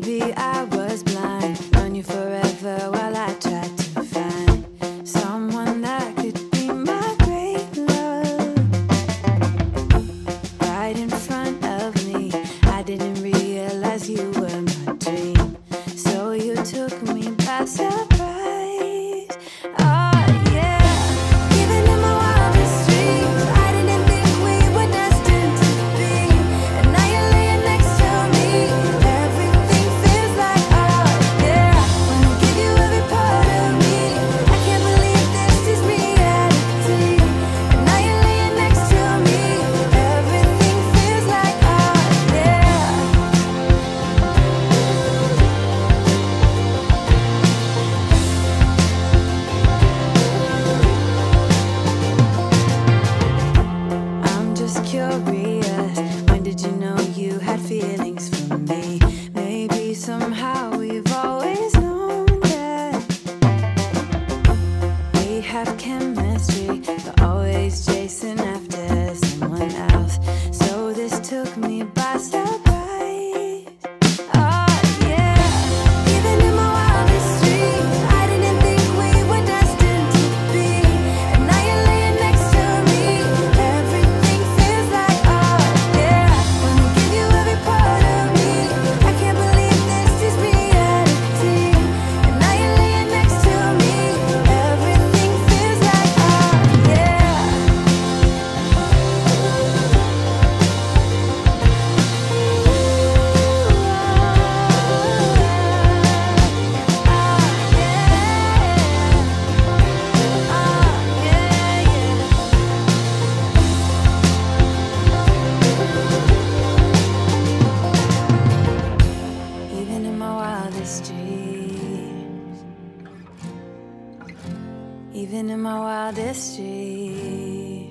Maybe I was blind on you forever while I tried to find someone that could be my great love. Right in front of me, I didn't realize you were my dream. So you took me by surprise. wildest dreams. Even in my wildest dreams.